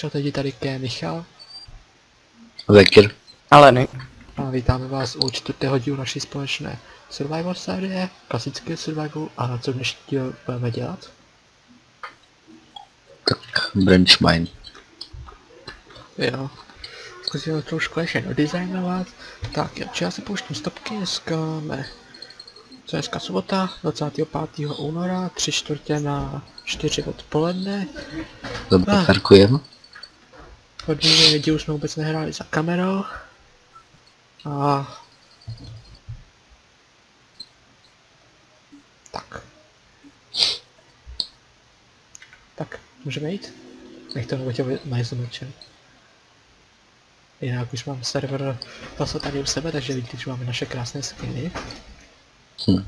Čau teď tady ke Michal Vekir. Ale ne. a vítáme vás u čtvrtého dílu naší společné Survivor série, klasické Survivor a co dnešní díl budeme dělat? Tak branch mine. Jo. Zkusíme trošku ještě dodesignovat. Tak jo, či já si pouštím stopky, dneska máme... Co je dneska sobota, 25. února, 3 čtvrtě na 4 odpoledne. Dobře, Ah. Hodně dílů jsme vůbec nehráli za kamerou. A... Tak. Tak, můžeme jít? Nech to nebo tě mají zamlčený. Jinak už mám server zase tady u sebe, takže vidíte, že máme naše krásné skiny. Hm.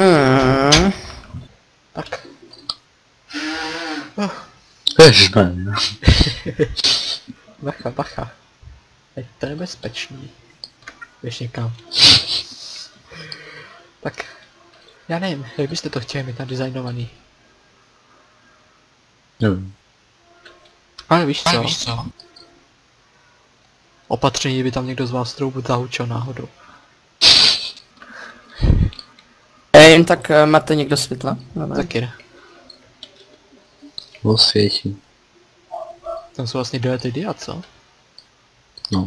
Hmm. Tak. Oh, Ježišmarja. bacha, bacha. Je to nebezpečný. Běž někam. Tak. Já nevím, jak byste to chtěli mít nadizajnovaný. Nevím. Ale víš co? Ale víš co? Opatření by tam někdo z vás troubu zahučil náhodou. Ej, tak eh, máte někdo světla? Taky ne. Osvětím. Tam jsou vlastně dvě ty dia, co? No.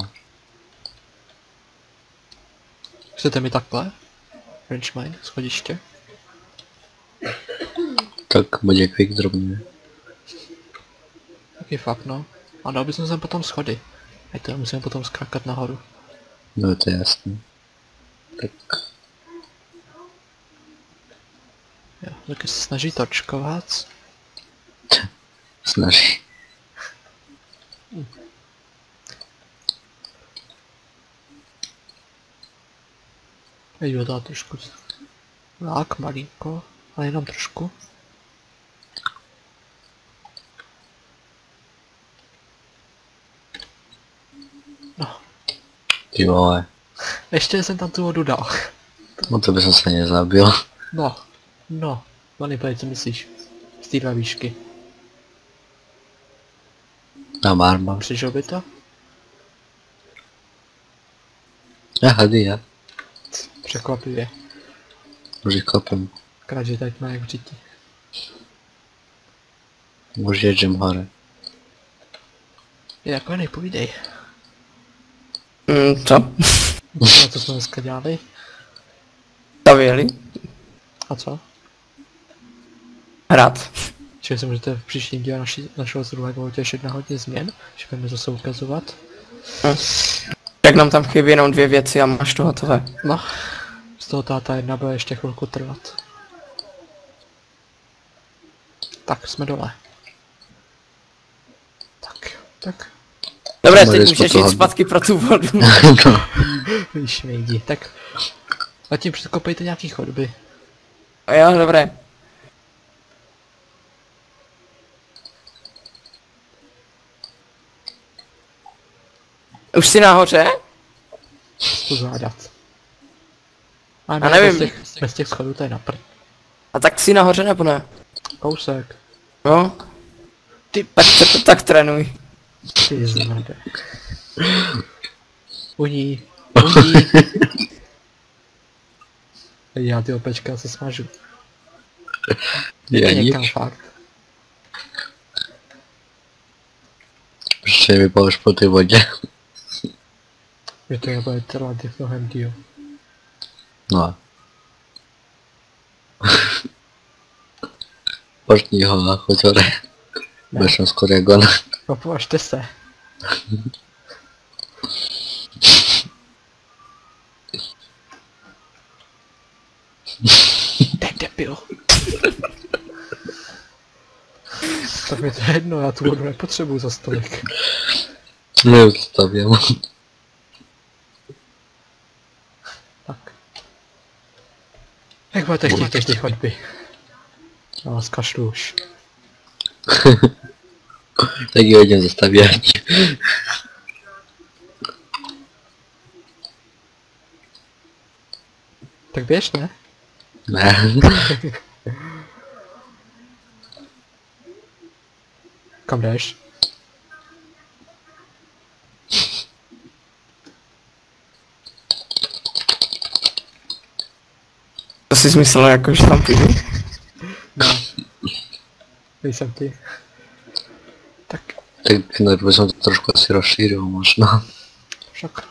Chcete mi takhle? French mine, schodiště? Tak bude quick drobně. Taky fakt no. A dal bych sem potom schody. Ať to musíme potom skákat nahoru. No to je jasné. Tak Jo, taky se snaží točkovat. Snaží. Jdu to trošku. Tak, malinko, ale jenom trošku. No, Ty vole. ještě jsem tam tu vodu dal. No to by se nezabil. No, no, manipulej, co myslíš? Z té výšky. Na arma. Přežil by to? Ja hady, ja. Překvapivě. Už ich kopem. Krát, že teď má jak v řiti. Už jedem hore. Je takové nepovídej. Hmm, co? No, co jsme dneska dělali? Stavěli? A co? Hrát. Čili si můžete v příštím díle naši, našeho survivalu těšit na hodně změn, že budeme zase ukazovat. Hm. Jak nám tam chybí jenom dvě věci a máš to hotové. No, z toho táta jedna bude ještě chvilku trvat. Tak, jsme dole. Tak, tak. Dobré, teď můžeš jít zpátky pro tu vodu. no. Víš, nejdi. Tak, zatím překopejte nějaký chodby. A jo, dobré. Už jsi nahoře? Zkus hádat. A A ne, nevím. Bez těch, bez těch schodů to je na prd. A tak jsi nahoře nebo ne? Kousek. No. Ty, Tak se to tak trénuj. ty zmrde. Uní, uní. Já ty opečka se smažu. Jde někam fakt. Ještě mi pověš po té vodě. Že to bude trvat mnohem díl. No. Portní ho a choď hore. Ne. Budeš tam skoro jak ona. No považte se. Ten debil. tak mi to je jedno, já tu vodu nepotřebuju za stolik. Neustawiam. Jak budete chtít ty chodby? Já vás kašlu už. Tak jo, idem zostawiać. Tak běž, ne? Ne. Kam jdeš? To si zmyslel jako, že tam půjdu. No. Nejsem ty. Tak Tak no, by som to trošku asi rozšíril možno. však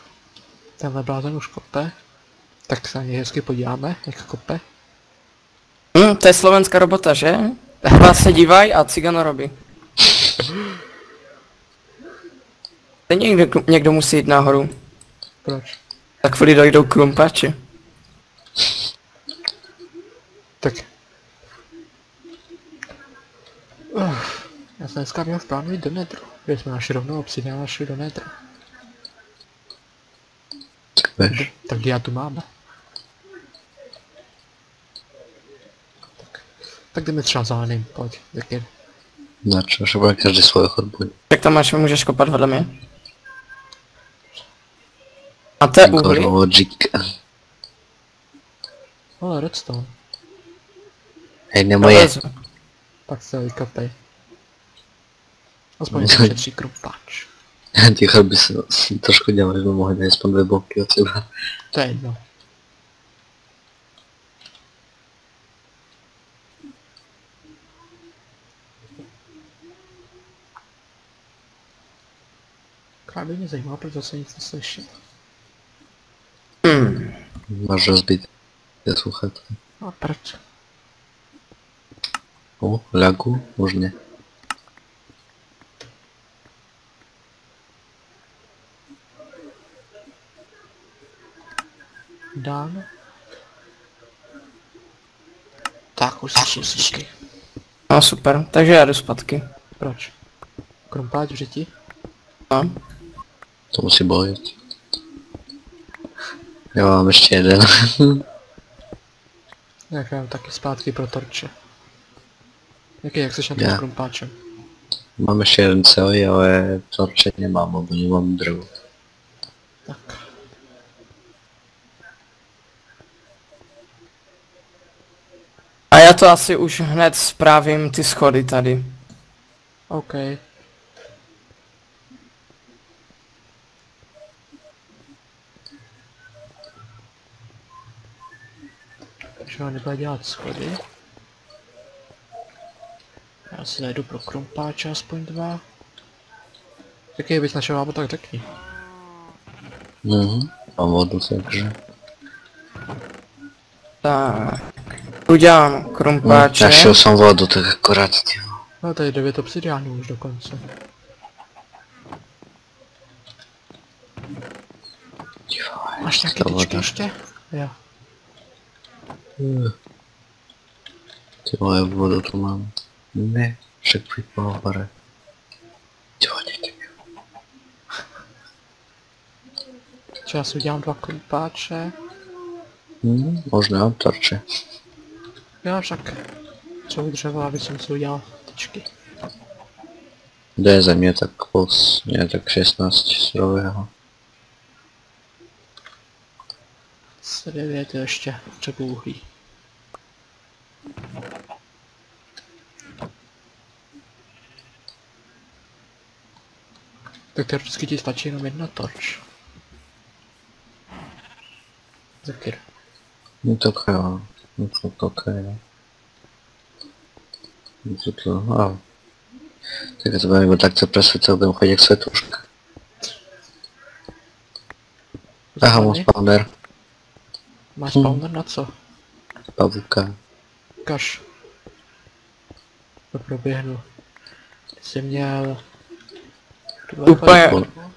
tenhle blázen už kope. Tak se na něj hezky podíváme, jak kope. Hm, to je slovenská robota, že? Vás se dívaj a cigano robí. Teď někdo, někdo musí jít nahoru. Proč? Tak chvíli dojdou krumpači. Tak. Uh, já jsem dneska měl v plánu jít do Nedru. Kde jsme našli rovnou obsidian a šli do Nedru. Tak vieš. Tak já tu máme. Tak, tak jdeme třeba za Anim, pojď, tak je. Na čo? Že bude každý svoj chodbu. Tak tam máš, můžeš kopat vedle mě. A to je uhlí? Logic. Ale redstone, Hej, To nemoje. lezu. tak se vykopej. Aspoň No. to šetří krumpáč. Tie chodby sa si trošku ďalej, sme mohli dať aspoň dve bloky od seba. To je jedno. Právě mě zajímá, proč zase nic neslyším. Hmm. Máš rozbité sluchátka. A proč? O, ľagu? Už nie. Dám. Tak, už slyším zvuky. No super, takže já jdu zpátky. Proč? Krumpáč v řiti? No. To musí bolet. Ja mám ešte jeden. Jak já jdu taky zpátky pro torče. Jaký, jak seš na tom Já. mám ešte jeden celý, ale torče nemám, lebo nemám drevo. Tak. A já to asi už hned spravím ty schody tady. OK. Takže on nebude dělat schody. Já si najdu pro krumpáče aspoň dva. Jaký je bys našel máma, tak řekni. Mhm. Mám vodu, takže... Tak. Udělám No, krumpáče. našiel som vodu, tak akorát, ty vole. No tady 9 obsidiánů už dokonce. Máš nějaké tyčky voda. ještě? Jo. Ty vole, vodu tu mám. Ne. Ty vole, dejte mi. Třeba si udělám dva krumpáče. Mhm, možno mám torče. Já však třeba dřevo, aby jsem si udělal tyčky. Kde je ze mě tak plus, nie, tak 16 surového. Z 9 je ještě potřebu uhlí. Tak teoreticky ti stačí jenom jedna torč. Zakir. No tak jo, no to tak jo. No to to, a. Tak to budem iba takto presvedcel, budem chodiť jak svetúška. Aha, mám spawner, Máš Hm. spawner na co? pavúka. Kaš. To proběhnu. Jsi měl... Úplně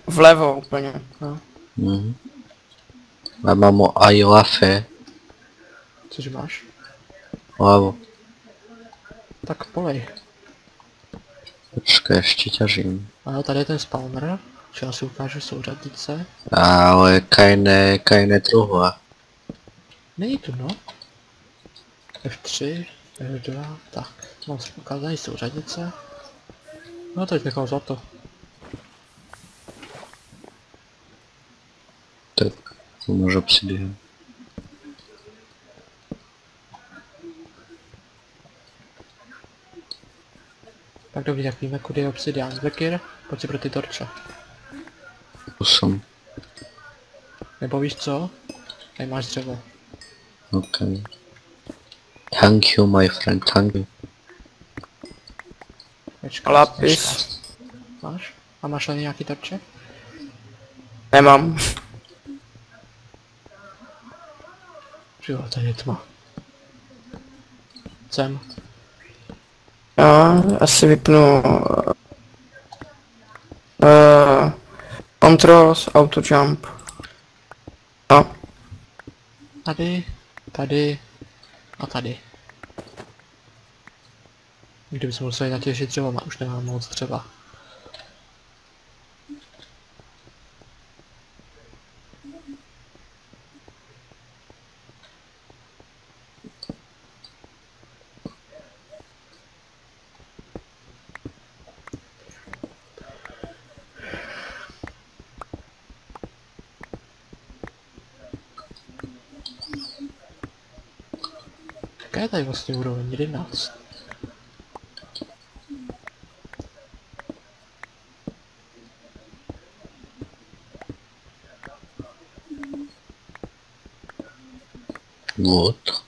vlevo úplně. No, Mhm. A mám o aj lafe, což máš? lavo. Tak polej. Počkaj, ešte ťažím. Ano, tady je ten spawner. Čo já si ukážu souřadnice. Ale kajné, kajné truhla. Není tu, no. F3, F2, tak. Mám si ukázaný souřadnice. No teď nechal za to. Tak, to môže obsidian. Tak dobrý, tak víme, kudy je obsidian. Vekir, pojď si pro ty torče. 8. Nebo víš co? Tady máš dřevo. Okay. Thank you, my friend, thank you. Počkej, Lapis. počkej. Máš? A máš tady nějaký torče? Nemám. Jo, tady je tma. Sem. Já asi vypnu... Uh, controls, auto jump. No, Tady, tady a tady. Kdyby jsme museli natěžit dřevama, už nemám moc dřeva. Gadaj właśnie uroń, rynacz. Głód.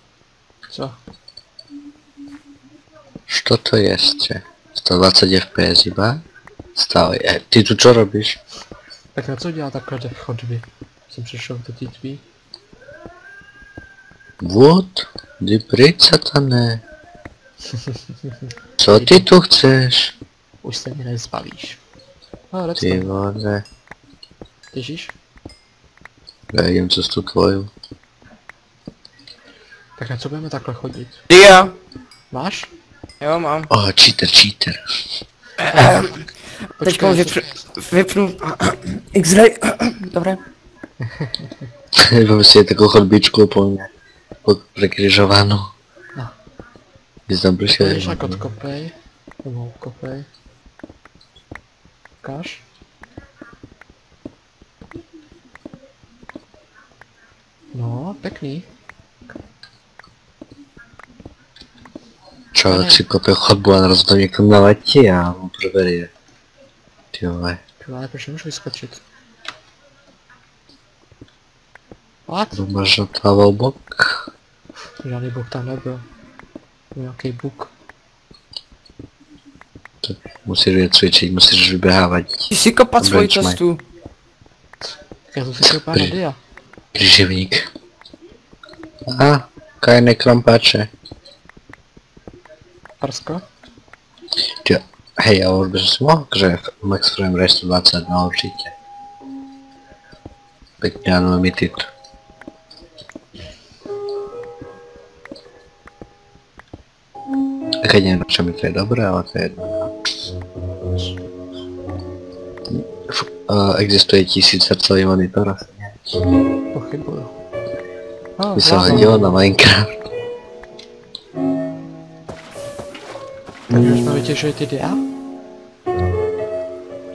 Co? Co to jeszcze? 120 FPS chyba? Stałe. Ty tu co robisz? Tak na co ja tak chodzę w choćby. Jestem przyszłym do tej drzwi. What? Ty pryč, satane. Co ty tu chceš? Už se mě nezbavíš. No, Ty redstone. vole. Těžíš? Já jem cestu tvoju. Tak na co budeme takhle chodit? dia. Máš? Jo, mám. O, cheater, cheater. Teď vypnu, vypnu X-ray. Dobré. Wymyśliłem taką chodbiczku po mnie. Prekryżowaną. No. Jest dobry się. Jdeš jak odkopej. Nebo odkopej. Ukáž. No, pěkný. Człowiek si kopie chodbu a naraz do mnie na lecie, a on proberie. Ty vole. Ty vole, proč nemůžu vyskočit? What? To masz odplawał bok. Žádný buk tam nebyl. Nějaký buk. To musisz je ćwiczyć, musisz wybiegawać. Ty si kopat svoji cestu. Tak já jsem si koupil na dia. Grzywnik. A, kajne krąpacze. Parsko? Ty, hej, ja już bym smog, że Max Frame Rate 120 nauczycie. Pěkně unlimited. Keď neviem, čo mi to je dobré, ale to je jedno. F- uh, existuje tisíchercový monitor asi. Pochybuju. Oh, By sa hodilo na Minecraft. Takže už jsme vytěžili ty dia?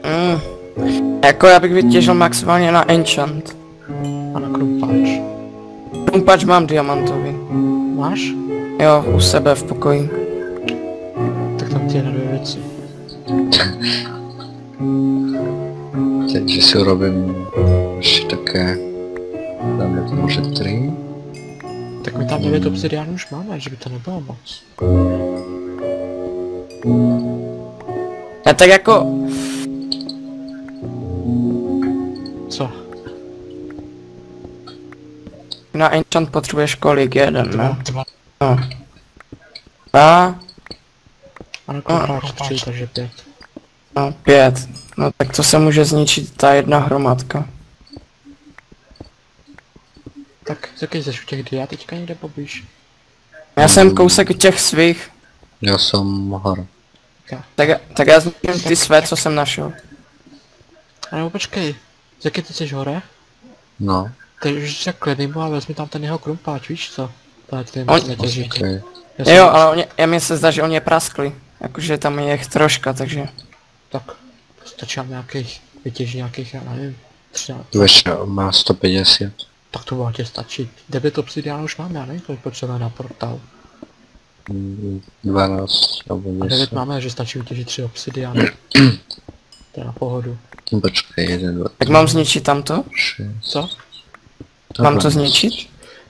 Mm. Jako já bych vytěžil maximálně na enchant. A na krumpáč. Pumpač mám diamantový. Máš? Jo, u sebe v pokoji. Ty na dvě věci. Takže si urobím ještě také, dáme to może 3. Tak my tam 9 obsidiánů už máme, že by to nebylo moc. Já tak jako, Co? na enchant potřebuješ kolik? Jeden, Dva, ne? dva. 4, takže pět No, pět. No tak to se může zničit ta jedna hromadka. Tak, taky jsi u těch dvě, já teďka někde pobíš. Já jsem kousek těch svých. Já jsem hor. Tak, tak já zničím ty své, co jsem našel. A nebo počkej, Zeky ty jsi hore? No. Ty už řekl Limu a vezmi tam ten jeho krumpáč, víš co? Tady ty on... Okay. Jo, ale oni, já mi se zdá, že oni je praskli. Jakože tam je jich troška, takže. Tak, stačí nám nějakých, vytěží nějakých, já nevím, 13. Tu ještě má 150. Tak to bude tě stačit. 9 obsidiánů už máme, já nevím, kolik potřebujeme na portál. Mm, 12 alebo A 9 10. máme, že stačí vytěžit 3 obsidiany. to je na pohodu. No, Počkej, 1, 2, Tak mám zničit tamto? 6. Co? Mám to zničit?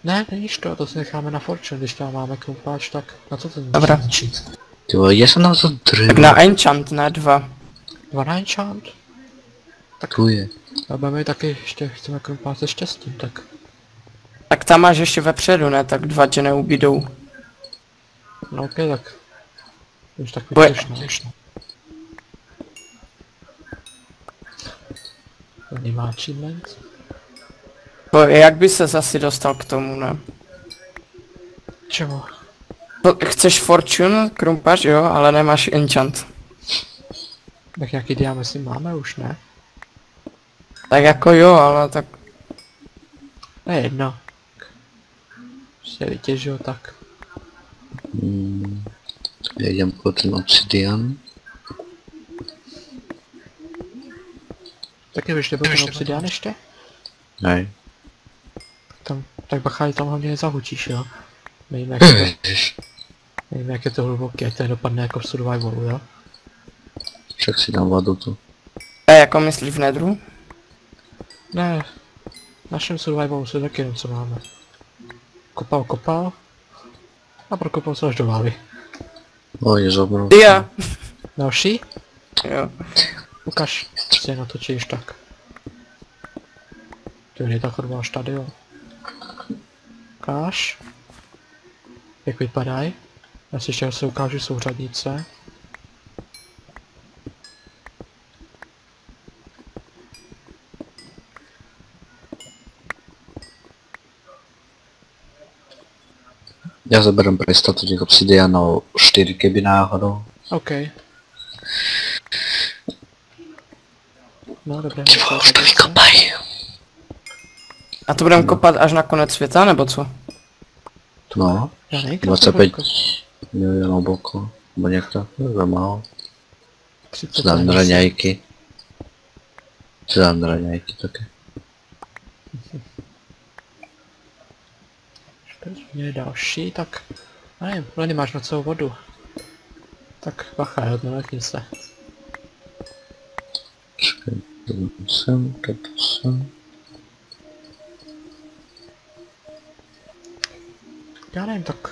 Ne, není to, to si necháme na Fortune, když tam máme krumpáč, tak na co to Dobrá. ničit? Ty vole, já jsem na to Tak dřevo. na enchant, ne dva. Dva na enchant? Tu je. A budeme taky ještě, chceme krumpáč se štěstím, tak. Tak tam máš ještě vepředu, ne? Tak dva tě neubydou. No ok, tak. Už tak Bude- vytěž, no. už. To nemá achievement. Bo jak by se asi dostal k tomu, ne? Čemu? Chceš fortune, krumpáč, jo, ale nemáš enchant. Tak diamy si máme už, ne? Tak jako jo, ale tak To je jedno. Se vytěžil, tak. Mm, já jdem po ten obsidian. Taky bych nebyl ten obsidian ještě? Ne. Tam, tak bacha, tam hlavně nezahučíš, jo? Nevím jak, je to, nevím jak je to hluboké, to dopadne jako v survivalu, jo? Však si dám vodu tu. a jako myslíš v nedru? Ne, v našem survivalu se taky jenom co máme. Kopal, kopal. A prokopal se až do lávy. O, je zobrou. Dia! Další? Jo. Ukaž, si je natočíš tak. Ty mě ta chodba až tady, jo. Ukáž. Jak vypadají? Já si ještě zase ukážu souřadnice. Já zaberem pro jistotu těch obsidianů 4 keby náhodou. OK. No dobré, Ty už to vykopaj. A to budeme kopat až na konec světa, nebo co? No, Já nevím, 25 milionů bloků. Nebo nějak to, nevím, málo. 30 Co dám raňajky. Co dám raňajky také. Je další, tak... Nevím, Leny máš na celou vodu. Tak bacha, jo, nelekni se. Čekaj, to sem, to sem. Já nevím, tak...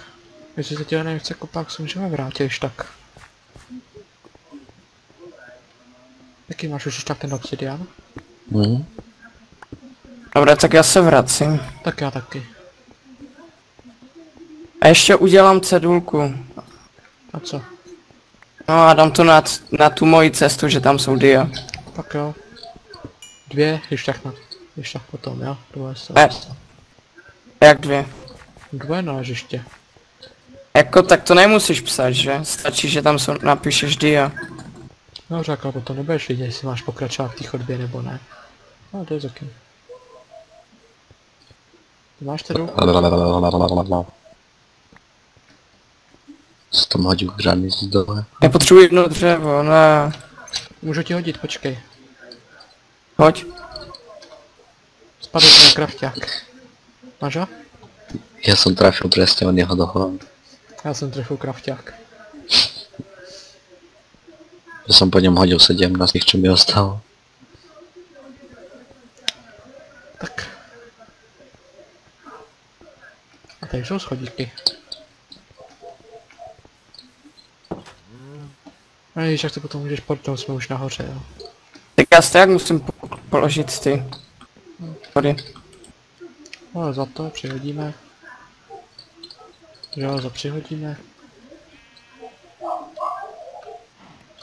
Jestli se ti nechce kopat, se můžeme vrátit, když tak. Jaký máš už tak ten obsidian? Mhm. Dobré, tak já se vracím. Tak já taky. A ještě udělám cedulku. A co? No a dám to na, na tu moji cestu, že tam jsou dia. Tak jo. Dvě, když tak na... Když tak potom, jo? Dvoje se. Ne. Jak dvě? Dvoje na ležiště. Jako tak to nemusíš psat, že? Stačí, že tam jsou, napíšeš dia. No řekl, potom nebudeš vidět, jestli máš pokračovat v té chodbě nebo ne. No to je taky. Ty máš tedy Co tam hodím žádný z dole. Já potřebuji jedno dřevo, ne. Můžu ti hodit, počkej. Hoď. Spadl ti na krafťák. Máš ho? Já jsem trafil přesně od něho do hlavy. Já jsem trefil krafťák. Já jsem po něm hodil 17, co mi ostalo. Tak. A tady jsou schodíky. A když jak to potom můžeš portnout, jsme už nahoře, jo. Tak já si jak musím po- položit ty. Vody. No za to přihodíme. Jo, za přihodíme.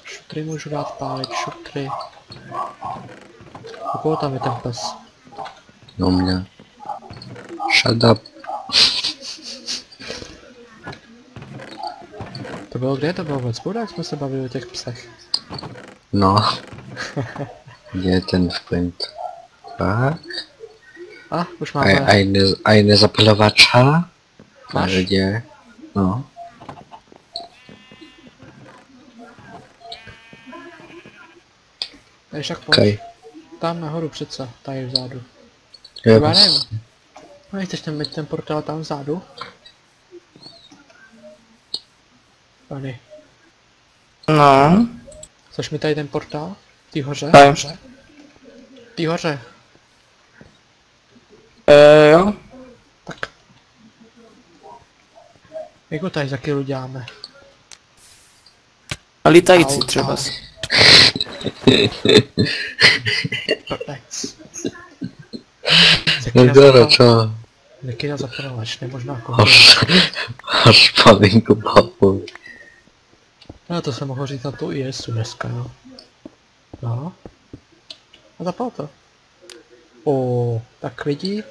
Šutry můžu dát pálit, šutry. U koho tam je ten pes? No mě. Shut up. To bylo kde? To bylo ve Cbudu, jak jsme se bavili o těch psech. No. Je ten flint? Tak. A, už máme. a, ne, a nezapalovača? Máš? Kde? No. Když tak pojď. Kaj. Tam nahoru přece, tady vzadu. Já nevím. No nechceš tam mít ten portál tam vzadu? Ani. No, Chceš mi tady ten portál? Ty hoře? Daj. Ty hoře. e, jo. Jak ho tady za kilu děláme? A lítající Au, třeba. au. No čo? Nekýna zapalovač, nemožná koho. Až, až palinku papu. No to jsem mohl říct na tu ISu dneska, jo. No. A zapal to. O, tak lidi.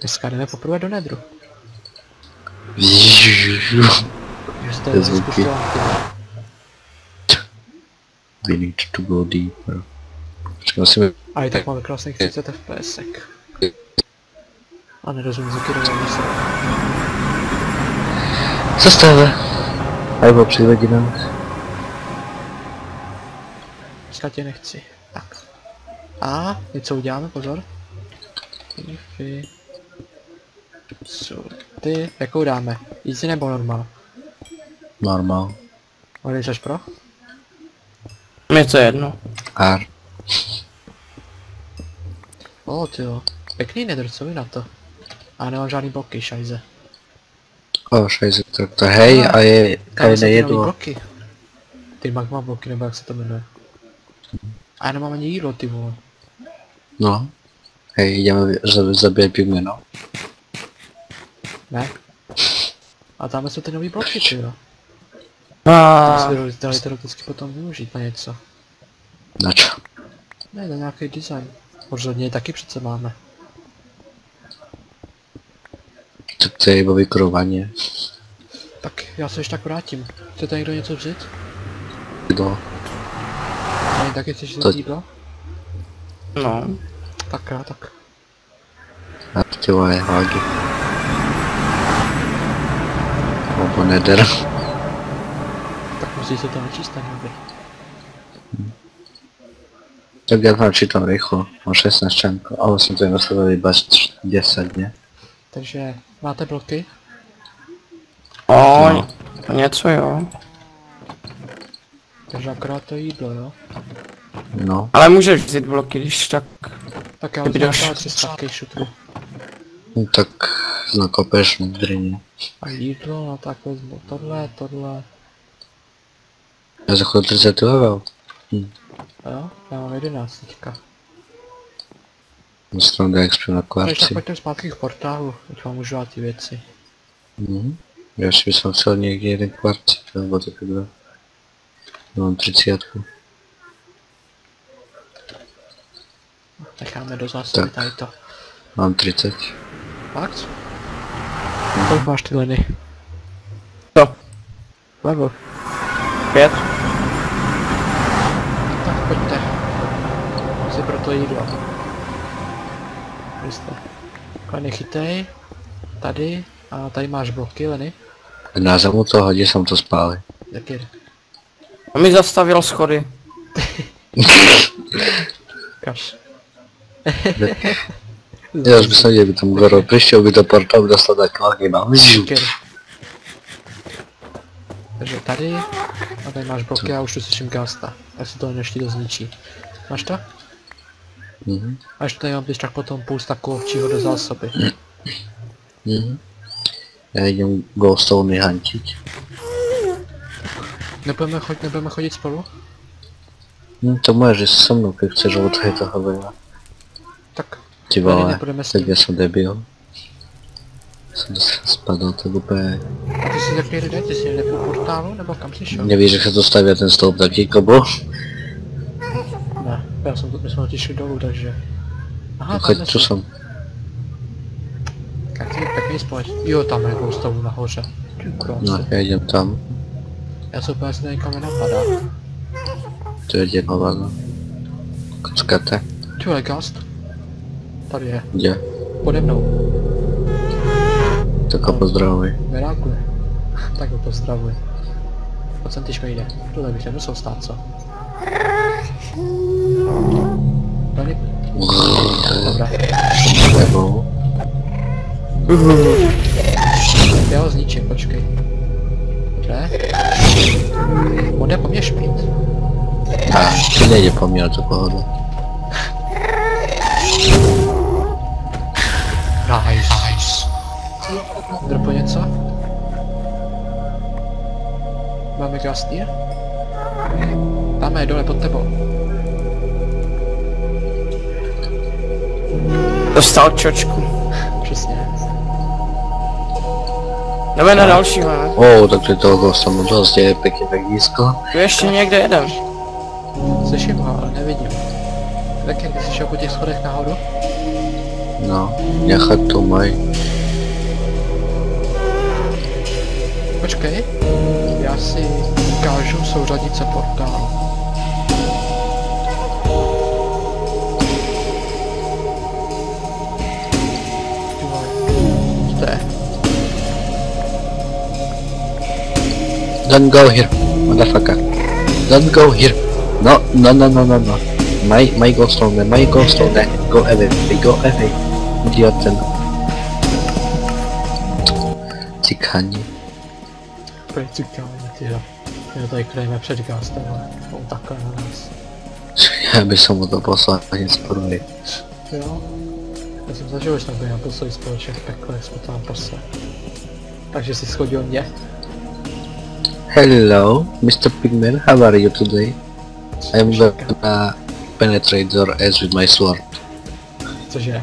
Dneska jdeme poprvé do nedru. Je zvuky. We need to go deeper. Počkej, musíme... A i tak máme krásných 30 fps. A nerozumím zakydování se. Co stále? Ajbo, přivedí nám. Dneska tě nechci. Tak. A něco uděláme, pozor. Co ty? Jakou dáme? Easy nebo normál? Normál. Odejš až pro? Mně to je jedno. R. O ty jo. Pěkný nedr, co vy na to? A nemám žádný bloky, šajze. O, šajze, tak to hej, a je, a je nový nejedlo. bloky. Ty magma bloky, nebo jak se to jmenuje. A já nemám ani jídlo, ty vole. No. Hej, jdeme za- zabíjet pigmeno. Ne? A tam jsou ty nový bloky, ty jo. A To dali teoreticky potom využít na něco. Na čo? Ne, na nějaký design. Rozhodně je taky přece máme. Tak to je iba vykrovanie. Tak já se ještě tak vrátím. Chcete někdo něco vzít? Jídlo. Ne, taky chceš To- vzít jídlo? no. Tak já tak. A ty vole, hágy. Alebo neder. Tak musí se to načíst ten aby. Tak ja to čítam rýchlo. Mám 16 čankov, ale som to nastavil iba z 10, ne? Takže máte bloky? O, No. něco jo. Takže akorát to jídlo, jo? No. Ale můžeš vzít bloky, když tak. Tak já tři stavky šutru. no tak nakopeš modriny. A jídlo, no tak vezmu tohle, tohle. Ja za chvíľu 30 level. Jo? Já mám 11 teďka. Musím dát XP na Ale tak kvarci. pojďte zpátky k portálu, teď vám můžu dát ty věci. Mhm. Ja si by som chcel niekde jeden kvarcik, alebo také dva. Mám 30. Necháme do zásoby Tak. tady to. Mám 30. Fakt? Kolik máš ty liny? Co? Level. Pět? Tak pojďte. Si pro to jídlo. Jste. Kleny chytej. Tady. A tady máš bloky, Leny. Na zemu to hodí som to spáli. Jak je? On mi zastavil schody. Kaš. Ja vedel, by tam by to portál dostal na kvalky, mám ziu. Kir. Takže tady. A tady máš bloky a už tu slyším gasta. Tak se to ještě to zničí. Máš to? Mhm. A ještě tady mám když tak potom půl staku ovčího do zásoby. Mhm. Ja idem Glowstone hantiť. Nebudeme chodit, nebudeme chodit spolu? No to môžeš ísť so mnou, keď chceš od toho Ty vole, tak ním. ja som debil. Som sa spadol tak úplne... A ty jsi zapěli kde? Ty jsi jde po portálu nebo kam jsi šel? Nevíš, že sa to stavia ten stĺp taký kobo? Ne, já jsem, my jsme totiž dolů, takže... Aha, tam tu som. Tak ty pěkný společ. Jo, tam je stavu nahoře. No, ja idem tam. Já se úplně asi někam nenapadá. Tu je jedna hovado. Kockate. Ty vole, gast. Tady je. Kde? Pode mnou. Tak ho pozdravuj. Mirákuje. tak ho pozdravuji. Pojď sem ty šmejde. Tohle bych nemusel stát, co? Tady. Nebo... Já ho zničím, počkej. Dobře. On je po mně šmít. A, to nejde po mně, to pohoda. Nice. nice. Dropo něco? Máme gastýr? Tam je dole pod tebou. Dostal čočku. Přesně. Jdeme na dalšího, ne? O, takže toho ghosta mu dost je pěkně tak nízko. Tu ještě někde jeden. Slyším ho, ale nevidím. Tak jak jsi šel po těch schodech nahoru? No, nechat to mají. Počkej. Já si ukážu Co to je? Don't go here, motherfucker. Don't go here. No, no, no, no, no, no. My, my go slowly, my go slowly. Go away, go away. Idioten. Cikani. Pojď cikání, tyjo. Jo, tady krajíme před gastem, ale on takhle na nás. Já bych mu to poslal nic první. Jo? Já jsem zažil, že jsme byli naposledy společně v pekle, jsme tam posle. Takže si schodil mě. Hello, Mr. Pigman, how are you today? I'm gonna penetrate your ass with my sword. Cože?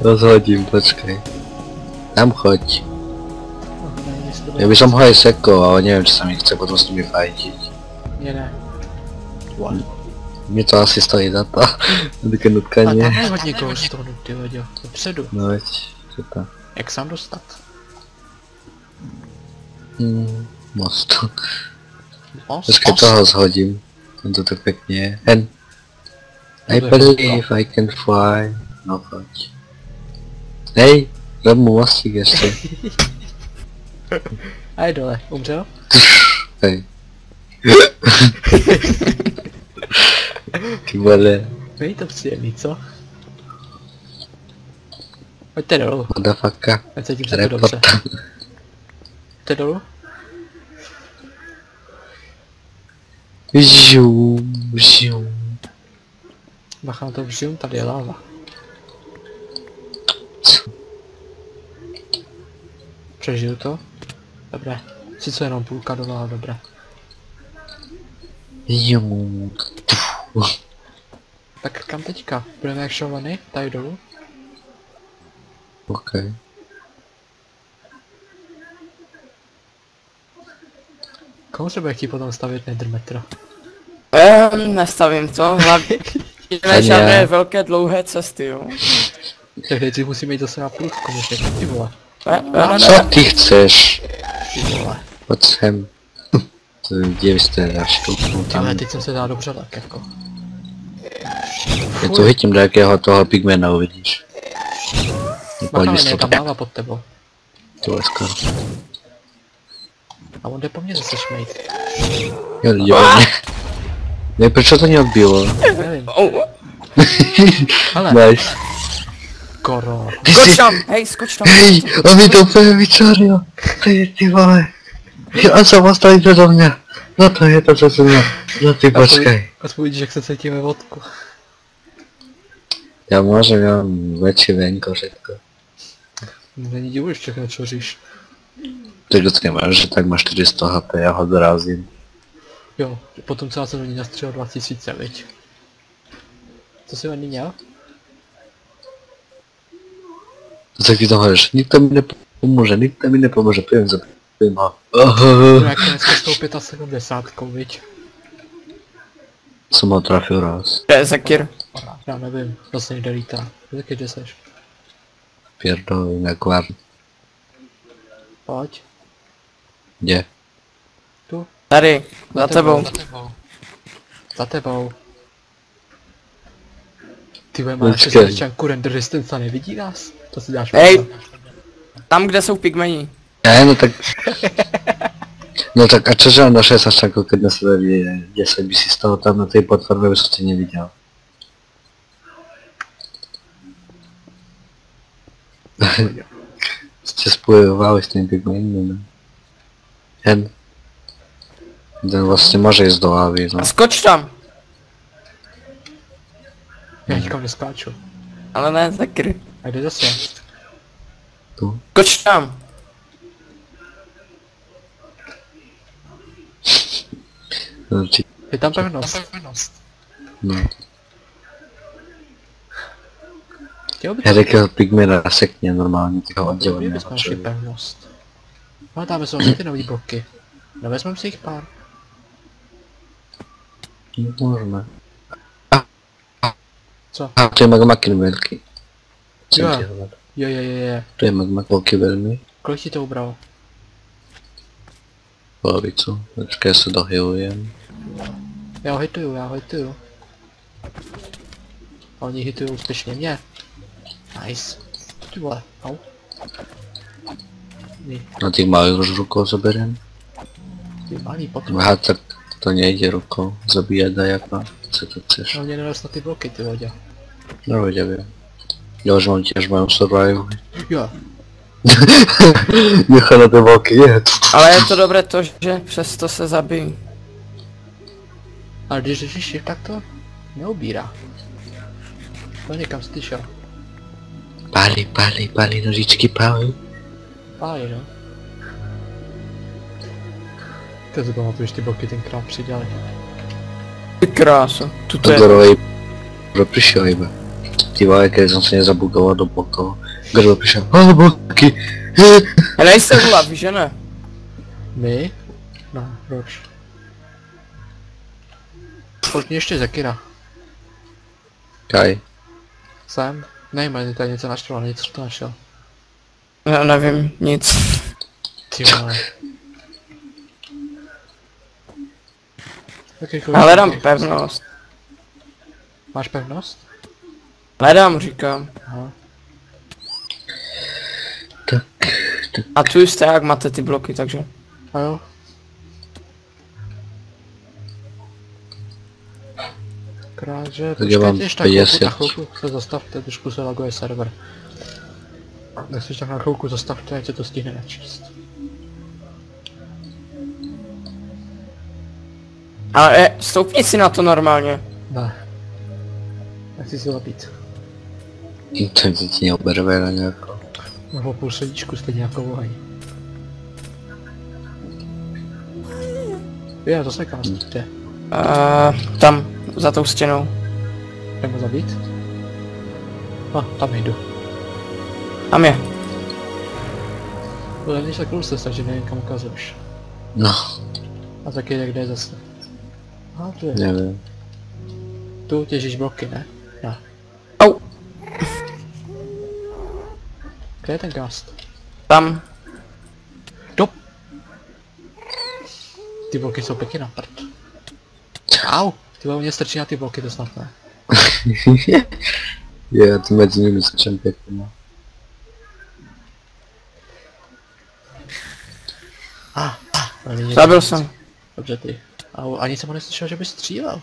Rozhodím, počkej. Tam choď. Nevím, Já bych ho aj sekol, ale neviem, či sa mi chce potom s nimi fajtiť. Mě ne. Mně to asi stojí za to. Také A tam je hodně glowstone, ty vedě. Dopředu. No veď, čo to? Jak sám dostat? Hmm, most. Most? Počkej, toho zhodím. On to tak pekne je. Hen. I je believe I can fly. No choď. Hej, rob mu mostík ještě. A je dole, umřel? Hej. Ty vole, Není to příjemný, co? Pojďte dolů, motherfucker. ať se tím se to dobře. Report. Pojďte dolů? Žum, žum. Bacha na to vžijum, tady je láva. Přežiju to? Dobré. Sice jenom půlka dole, ale dobré. Jum. Tak kam teďka? Budeme jak šovany? Tady dolů? OK. Komu se bude chtít potom stavět nedrmetro? Ehm, nestavím to, hlavně žádné velké dlouhé cesty, jo. Tak nejdřív musíme jít zase na průzkum, ještě ty vole. Ne, ne, ne, Co ne. ty chceš? Ty vole. Pojď sem. To Kde jste Tyhle, tam? teď jsem se dal dobře tak jako. Já to chytím do jakého toho pigmena uvidíš. Pojď ne, je vystoup. tam láva pod tebou. To je skoro. A on jde po mně zase šmejt. Jo, lidi od mě. Ne, proč to neodbilo? Nevím. Ale, Nice. Koro. Ty skoč jsi... tam, hej, skoč tam. Hej, on mi to úplně vyčaril. Ty, ty vole. Jo, On se postaví do mě. No to je to, co jsem měl. No ty počkej. Aspoň vidíš, jak se cítíme vodku. Já môžem, ja mám väčší venko všetko. Není divu, že všechno čoříš. Tak vždycky máš, že tak má 400 HP, já ho dorazím. Jo, potom celá se do ní nastřelil 2000, viď? Co jsi ani měl? To tak ty to hovoríš, nikto mi nepomôže, nikto mi nepomôže, poviem za Oho. jak dneska s tou 75, viď? Som ho trafil raz. To je Zekir. Já nevím, zase někde lítá. Taky kde seš? Pierdol, na kvár. Pojď. Kde? Tu. Tady, za tebou. Za tebou. Za tebou. Ty vole, máš Počkej. 6 čanku render distance a nevidí nás? To si dáš Hej. pozor. Tam, kde jsou pigmeni. Ne, no tak... No tak a čože on na 16 ako keď na sebe vie 10 by si z toho tam na tej platforme už ste nevidel. Ste spojovali s tým pigmenom, no. Hen. Ten vlastně może jest do lawy, no. A skoč tam! Já nikam neskáču. Ale ne, zakry. A kde zase? Tu. Skoč tam! No, Je tam pevnost. no. Chtěl bych Já řekl pigmena sekně normálně, toho Chtěl oddělení. bych našli pevnost. No dáme se vlastně ty nový bloky. No vezmeme si jich pár. Můžeme. Co? A to je magmakin velký. Jo. Jo, jo, jo, jo. To je magmak velký velmi. Kolik ti to ubralo? Polovicu. Počkej, se dohylujem. Já ho hituju, já ho hituju. A oni hitují úspěšně mě. Nice. Ty vole, au. Ty, Na těch malých už rukou zaberem. ty malý potom. Aha, tak to nejde rukou. Zabíjet dajaka. Co to chceš? No mě neves na ty bloky, ty vodě. No, já vím. Já už mám těž mají survival. Jo, Nechá na ty bloky jet. Ale je to dobré to, že přesto se zabijí. ale když řešíš tak to neubírá. To někam styšel. Pálí, pálí, pálí, nožičky pálí. Pálí, no. Teď si pamatuju, že ty bloky tenkrát přidali. Ty krásu. Tuto je... Gorovej Goro přišel iba. Ty vole, keď jsem se nezabugoval do blokov. Goro přišel, oh bloky. A nejste v hlavě, že ne? My? No, proč? Pojď mě ještě Zekira. Kaj. Jsem? Nevím, ale tady něco našel, ale něco to našel. Já nevím, nic. Ty vole. Tak jako Hledám pevnost. Máš pevnost? Hledám, říkám. Aha. Tak, A tu jste jak máte ty bloky, takže. A jo. Kráže, Tak já počkejte ještě na 50. chvilku, na chvilku se zastavte, trošku se laguje server. Tak si tak na chvilku zastavte, ať se to stihne načíst. Ale e, stoupni si na to normálně. Ne. Nechci si zabít. to ti neoberve na nějakou. Nebo půl srdíčku stejně jako oheň. Je, to se kást, kde? Uh, tam, za tou stěnou. Jdeme zabít? A, tam jdu. Tam je. To není tak se takže nevím kam ukazuješ. No, A taky jak kde je zase. A tu je. nevím. Tu těžíš bloky, ne? Ne. Au. Kde je ten gast? Tam. Do... Ty bloky jsou pěkně na prd. Au! Ty mě strčí na ty bloky, to snad ne. je, to mezi nimi začem pěkně. no. A, ah, Zabil jsem. Dobře ty. A ani jsem ho neslyšel, že by střílel.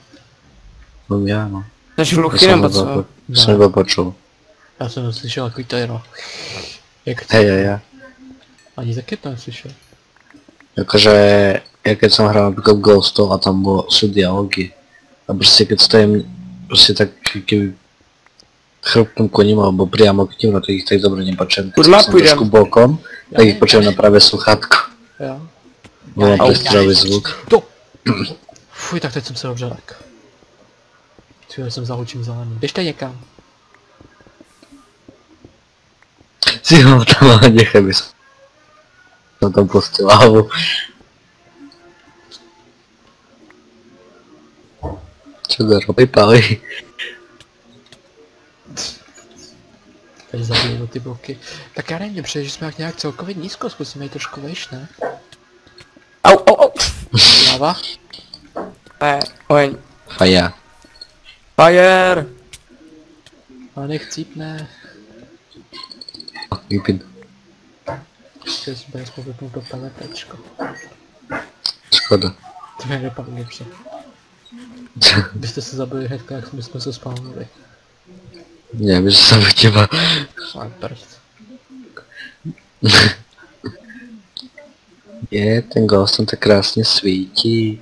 Mám já, no. Jsi To hluchý jsem nebo co? to jsem nebyl počul. Já jsem slyšel takový to jenom. Jak Hej, hej, hej. Ani taky to neslyšel. Jakože, ja keď som hral napríklad Ghostov a tam bolo, sú dialógy. A proste keď stojím proste tak keby chrbtom k ním alebo priamo k ním, no tak ich tak dobre nepočujem. Keď som půjdem. trošku bokom, tak ich počujem na pravé sluchátko. Jo. Au. prestrový zvuk. To! Fuj, tak teď jsem se dobře lek. Ty jsem zahučím zelený. Běžte někam. Si ho tam ale nechaj by som som tam pustil hlavu. Čo to robí, pali? Teď zabijeme ty bloky. Tak já nevím, protože jsme jak nějak celkově nízko, zkusíme jít trošku vejš, ne? Au, au, au. Láva? Ne, oheň. Faja. Fire. Ale nech cípne. Vypít. Že jsme aspoň vypnout to peletečko. Škoda. To mi nedopadlo dobře. Byste se zabili hnedka, jak jsme, jsme se spálnili. Nie, wiesz co by cię ma... Je, ten ghost tam tak krásně svítí.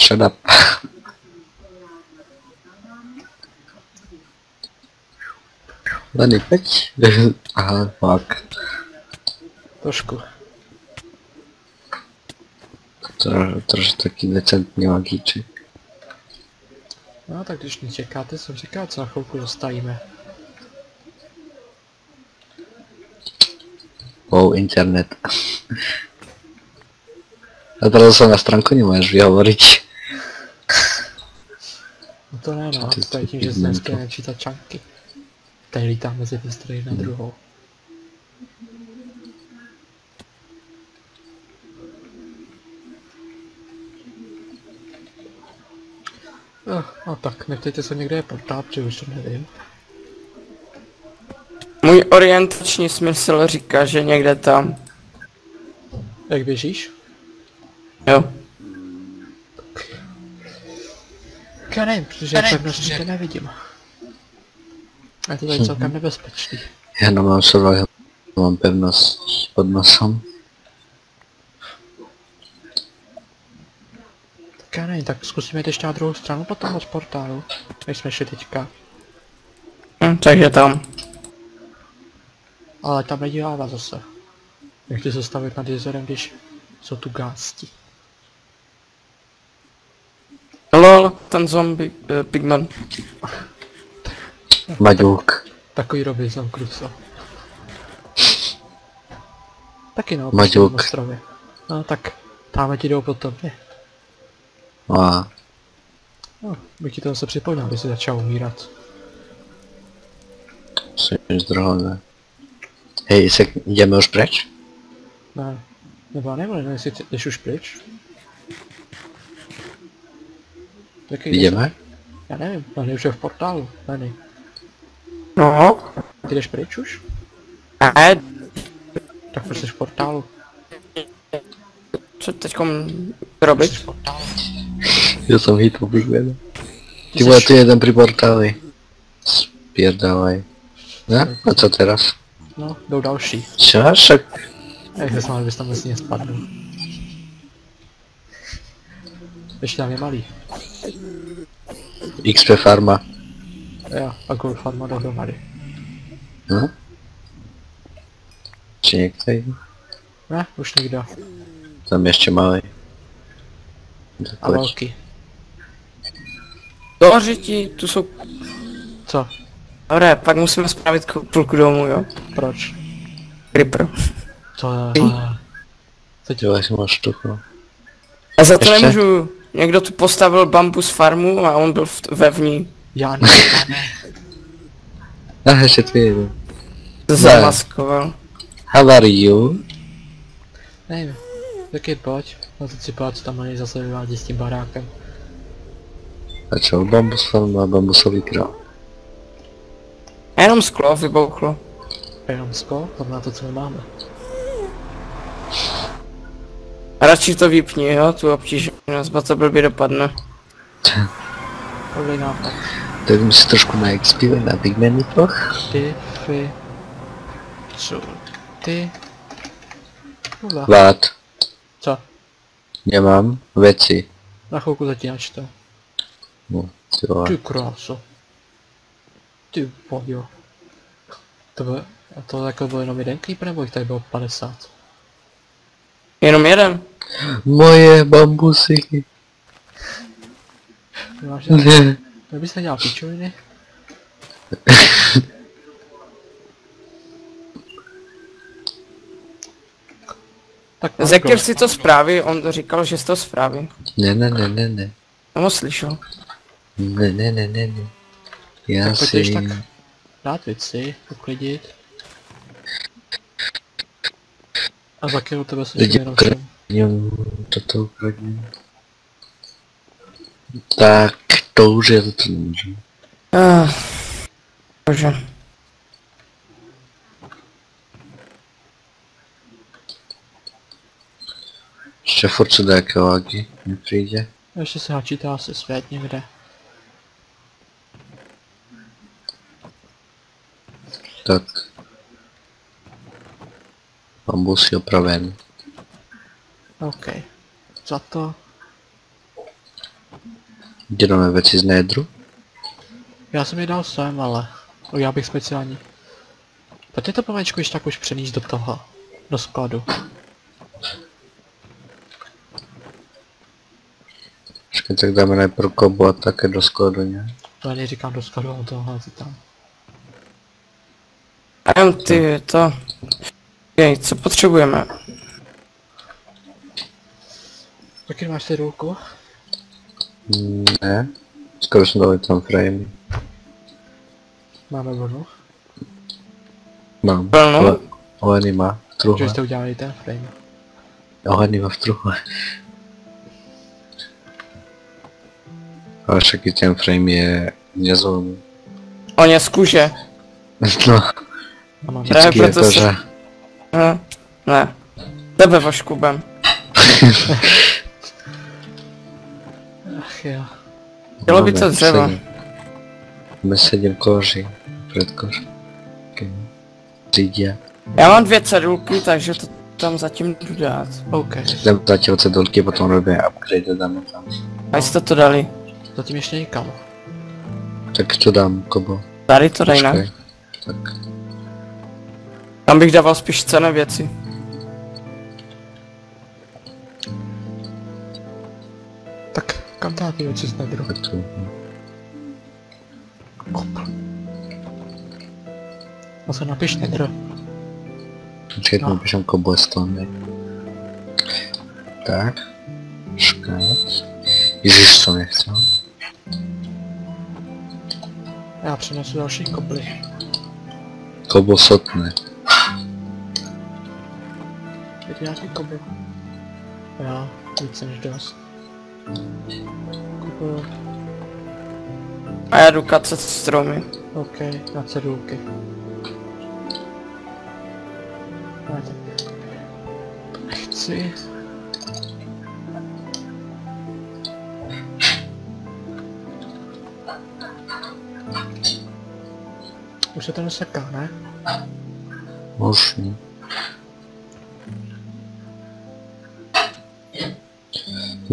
Shut up. Lenny, pojď. Aha, fuck. Trošku. To, trošku taky decentní magíček. No tak když mě čekáte, jsem říkal, co na chvilku zastavíme. Wow, internet. A teraz sa na stránku nemôžeš vyhovoriť. No to ne, no, to je tím, že se dneska nečítá čanky. Tady lítám mezi ty stroje na druhou. No, no tak, neptejte se někde je portál, protože už to nevím. Můj orientační smysl říká, že někde tam. Jak běžíš? Jo. Já nevím, protože já pevnost nikde nevidím. A to je celkem nebezpečný. Ja no mám survival, mám pevnosť pod nosom. Tak já nevím, tak zkusíme jít ještě na druhou stranu potom od portálu, než jsme šli teďka. Hm, takže tam. Ale tam není láva zase. Jak ty se stavit nad jezerem, když jsou tu gásti. Lol, ten zombie, uh, pigman. Maďuk. Takový Robinson Crusoe. Taky na opuštěném ostrově. No tak, tam ti jdou po tobě. A No, by ti to zase připomněl, aby si začal umírat. jsem zdrohové. Hej, se ideme už preč? Ne, nebo já nevím, nevím, jestli ty- jdeš už pryč. Ideme? Já nevím, Leny už je v portálu, Leny. No. Ty jdeš pryč už? Ne, Tak proč jsi v portálu? co teďkom robit? v portálu? Som hitol Big Ben. Ty Ty vole, je jeden pri portáli. Spierdávaj. Ne? A co teraz? No, jdou další. Čo? Však Jak se smáli, bys tam vlastně spadl. Ještě tam je malý. XP farma. Jo, a Gold Farma dohromady. No? Či ide? Ne, už nikdo. Tam ešte malý. A velký. Do řiti, tu jsou... Co? Dobré, pak musíme spravit ku- půlku domů, jo? Proč? Creeper. To je... Teď Jo, si máš štuchu. A za to Ještě? nemůžu. Někdo tu postavil bambus farmu a on byl v, vevní. já ne, já ne. A ešte tu je jeden. Zamaskoval. How are you? Nevím. Taky pojď. No teď si pojď, tam mají zase vyvádí s tím barákem. A čo, bambus farma, bambusový král. A jenom sklo vybouchlo. Jenom sklo, znamená to, co my máme. A radši to vypni, jo, tu obtížnost, bo to blbě dopadne. Dobrý nápad. Tak mi si trošku na XP na Big Manitoch. Ty, fy, co, ty, Ula. Vát. Co? Nemám. Veci. Na chvilku zatínač to. No, ty vole. Ty kráso. Ty pojo. To bylo, a to jako byl jenom jeden creeper, nebo jich tady bylo 50? Jenom jeden. Moje bambusy. Žádný? Ne. Nebys nedělal pičoviny? tak Zekir si to zprávy, on to říkal, že z to zprávy. Ne, ne, ne, ne, ne. Jsem ho slyšel. Ne, ne, ne, ne, ne. Já Tak si... tak dát věci, uklidit. A za u tebe se Lidi jenom ukra- všem. Ňom, toto ukradním. Tak, to už je to nemůžu. Ah. Bože. Ještě furt co nějaké lagy nepřijde. Ještě se hačítá asi svět někde. Tak. Bambus je opraven. OK. Za to. Děláme věci z nedru. Já jsem je dal sem, ale o, já bych speciální. Pojďte to pomaličku již tak už přenést do toho. Do skladu. Počkej, tak dáme najprv kobu a také do skladu, ne? To ani říkám do skladu, ale to hází tam. A jen ty, to... Jej, co potřebujeme? Taky máš si ruku? Ne. Skoro jsem dal tam frame. Máme vodu. Mám. Plnou? Ale má Že truhle. jste udělali ten frame. Ohený má v truhle. Ale však i ten frame je nezvolný. On je z kůže. No, A mám Právě vždycky je proto to, se- že... Ne, ne. Tebe voškubem. Ach jo. Chtělo by to. Máme sedm koží. Před koží. Okay. Řídě. Já mám dvě cedulky, takže to tam zatím jdu dát. OK. Jdem zatím cedulky, potom robíme upgrade, dáme tam. A jste to dali. Zatím ještě nikam. Tak to dám, Kobo. Tady to dej? Počkej. Tak. Tam bych dával spíš cené věci. Tak, kam dát ty věci z nedru? tak tu. Kop. A se napiš nedro. Počkej, No. no. napíšem cobblestone. Tak. Škát. Ježiš, co nechcem. Já přinesu další koply. Cobblestone. Nějaký kobl? Jo, více než dost. Kobl, A já jdu kacet stromy. OK, na cedulky. Chci. Už se to neseká, ne? Možný.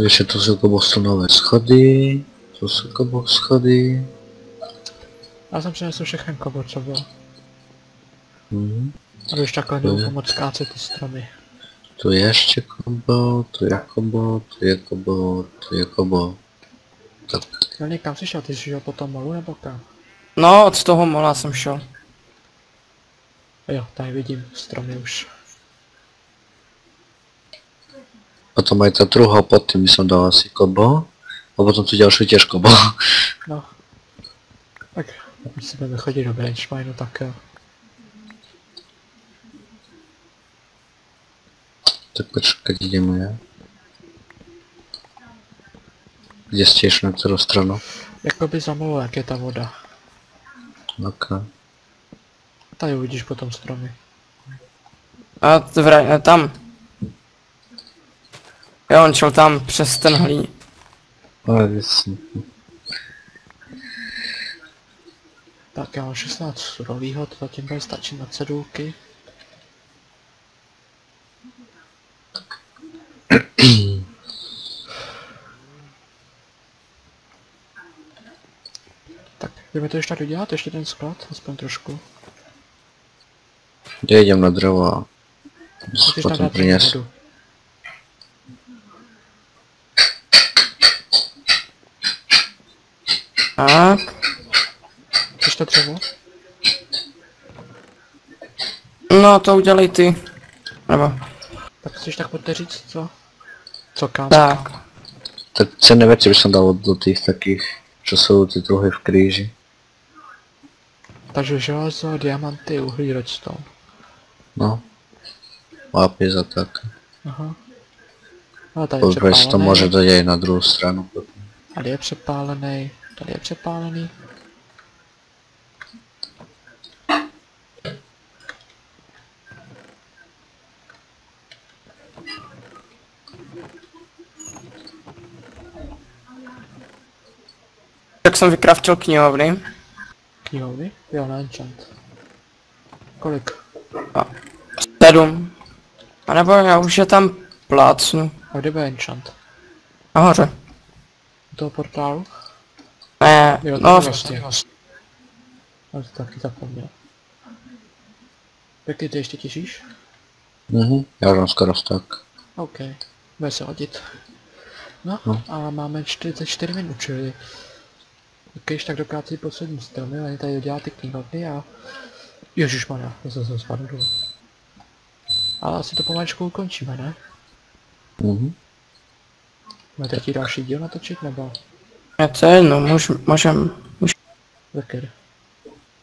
Ještě to jsou cobblestonové schody. To jsou kobo schody. Já jsem přinesl všechny kobl, co bylo. Mhm. A už takhle je. pomoct kácet ty stromy. Tu je ještě kobo, tu je kobo, tu je kobo, tu je kobo. Tak No někam jsi šel, ty jsi šel po tom molu nebo kam? No, od toho mola jsem šel. Jo, tady vidím stromy už. Potom aj tá druhá pod tým by som dal asi kobo. A potom tu ďalšiu tiež kobo. No. Tak, když si budeme chodit do benchminu, tak jo. tak počkať, ideme ja. Kde išli na ktorú stranu? Jakoby za molu, jak je ta voda. Ok. Tady uvidíš potom stromy. A vraj, a tam. Jo, on šel tam přes ten hlí. Ale jasně. Tak já mám 16 surovýho, to zatím bude stačit na cedulky. tak, jdeme to ještě tady dodělat, ještě ten sklad, aspoň trošku. Ja idem na drevo a potom vodu. Tak. Chceš to dřevo? No, to udělej ty. Nebo, Tak chceš tak pojďte říct, co? Co kam? tak. Tak cenné veci by som dal do tých takých, čo sú tie druhy v kríži. Takže železo, diamanty, uhlí, redstone. No. Lápis a tak. Aha. Ale tady si to dať aj na druhú stranu. Tady je přepálený, tady je přepálený. Tak jsem vykraftil knihovny. Knihovny? Jo, na enchant. Kolik? Sedm. A nebo já už je tam plácnu. A kde bude enchant? Nahoře. U toho portálu? Ne, Jo, no, no, vlastně. Já to taky zapomněl. Taky ty ještě těšíš? Mhm, já už mám skoro tak. OK, bude se hodit. No, No. a máme 44 minut, čili... Když tak dokácí poslední strany, oni tady dodělá ty knihovny a... Ježišmarja, to jsem se spadl dolů. Ale asi to pomaličku ukončíme, ne? Mhm. Máte ti další díl natočit, nebo... je to jedno, můž, můžem, můž, Zeker.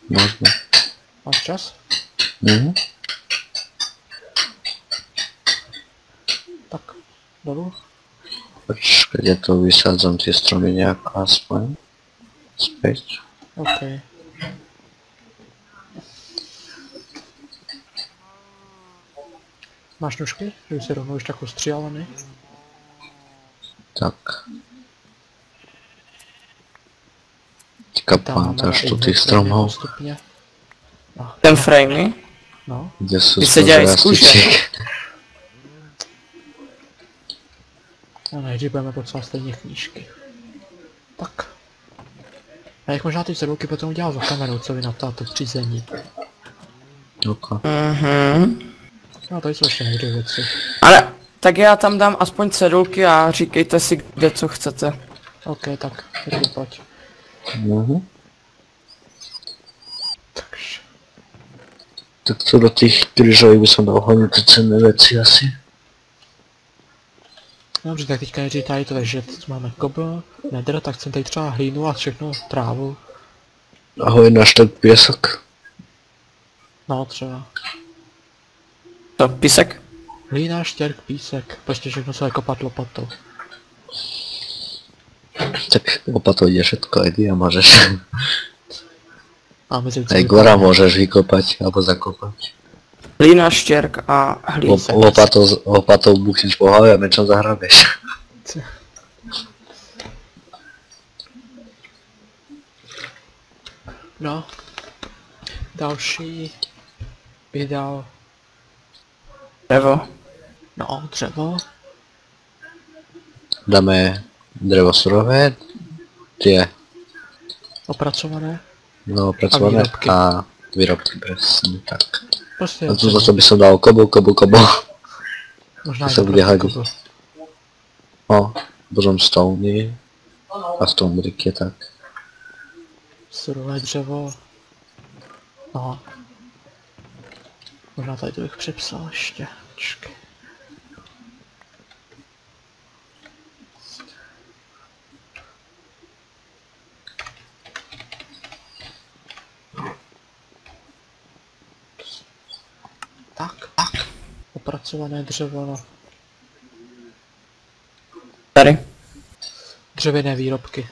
Možno. Máš čas? Mhm. Tak, dolů. Počkej, ja to vysádzam tie stromy nejak aspoň. Späť. OK. Máš nůžky? Že si rovnou už tak ostříhalený? Tak. Teďka i tu stromov, Postupně. No, ten framey. no. kde sú Ty se dělají z kůže. rastiček. A nejdřív budeme potřebovat stejně knížky. Tak. A jak možná ty cedulky potom udělal za kamerou, co vy na to řízení. Ok. Mhm. No to jsou ještě nejde věci. Ale, tak já tam dám aspoň cedulky a říkejte si, kde co chcete. OK, tak, teď pojď. Mhm. Takže. Tak co do tých kryžových by som dal hlavne tie cenné veci asi. Dobře, tak teďka nejdřív tady to že máme kobl, nedr, tak chcem tady třeba hlínu a všechno trávu. Ahoj, náš tak piesok. No třeba. To, písek? Hlína, štěrk, písek, prostě všechno se kopat lopatou. Tak lopatou ide všetko, a môžeš. A mezi Aj gora môžeš vykopať, alebo zakopať. Hlína, štěrk a. Lop, lopatou, lopatou buchneš po hlave a mečom zahrabeš. No. Další bych dal, Drevo. no, dřevo. Dáme drevo surové, tie Opracované. no pracované výrobky. a výrobky, presne tak. Prostě A dřevo. zase by som dal kobu, kobu, kobu. Možná to se hodit. kobl. No, potom stony a stone brick je tak. Surové dřevo. No. Možná tady to bych přepsal ještě. Počkej. Tak, tak. Opracované dřevo, no. Tady. Dřevěné výrobky.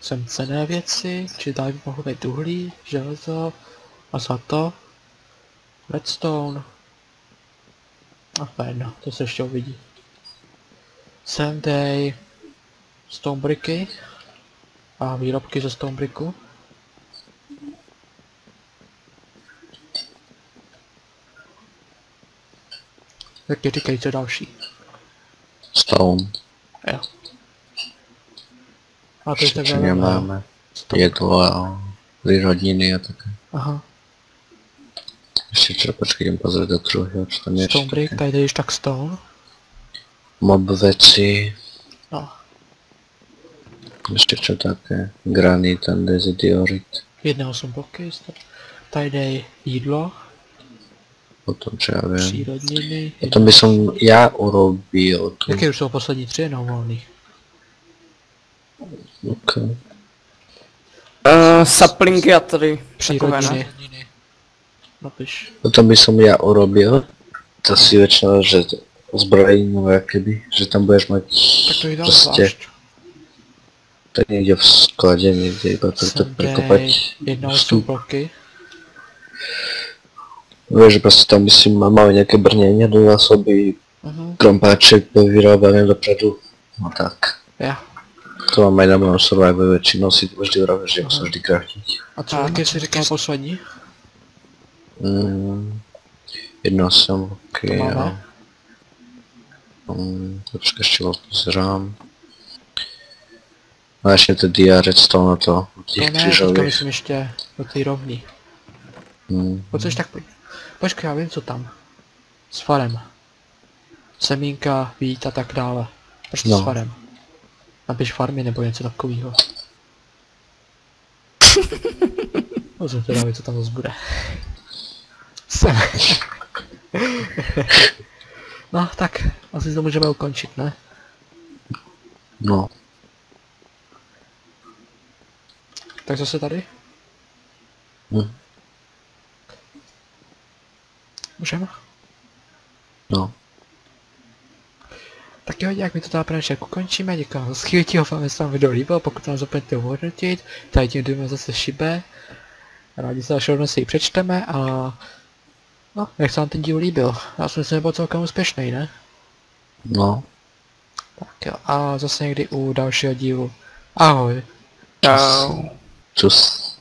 Sem cené věci, či tady mohlo být uhlí, železo a zlato, redstone. A to je jedno, to se ještě uvidí. Sem dej stone bricky a výrobky ze stone bricku. Tak ti říkají, co další. Stone, Jo. A to je takhle nemáme. Stone. Jedlo a prírodniny a také. Aha. Ešte čo, počkej, idem pozrieť do druhého, čo tam je Stone brick, také. tady jdeš tak stone. Mob veci, No. ešte čo také. Granit and desidiorit. Jedné 8 bloky. Tady dej jídlo, Potom čo ja viem. přírodniny. Potom by som ja urobil tu. Jaké už jsou poslední tři jenom volný? Ok. Uh, saplingy a tady. Ne? Napiš. Potom by som ja urobil. To si väčšinou, že zbrojení keby, že tam budeš mať Tak dál proste zvlášť. to niekde v sklade, niekde iba to, prekopať 8 vstup. bloky. Vieš, že proste tam by si ma- mali nejaké brnenie do zásoby, Mhm. krompáček byl vyrábaný dopredu. No tak. Ja. To mám aj na mojom survival väčšinou si vždy vravím, že musím vždy kraftiť. A co, Aha. jaké jsi říkal poslední? Mm, jedno jsem, ok, To máme. jo. Mm, počkej, ještě pozerám. A ještě ty dia redstone na to, To těch ne, teďka křížových. myslím ještě do té rovný. Mm, Pojď tak pojď. Počkej, já vím co tam. S farem. Semínka, vít a tak dále. Proč no. S farem? Napiš farmy nebo něco takového. No jsem teda co tam zase bude. No tak, asi to můžeme ukončit, ne? no, Tak zase tady? hm, Můžeme? no. Tak jo, jak mi to teda dnešek ukončíme, děkuji za skvělý, doufám, že se vám video líbilo, pokud nás zapomeňte ohodnotit, tady tím jdeme zase šibe, rádi se si ji přečteme a no, jak se vám ten díl líbil, já si myslím, že byl celkem úspěšný, ne? No, Tak jo, a zase někdy u dalšího dílu, ahoj. Čau. čus.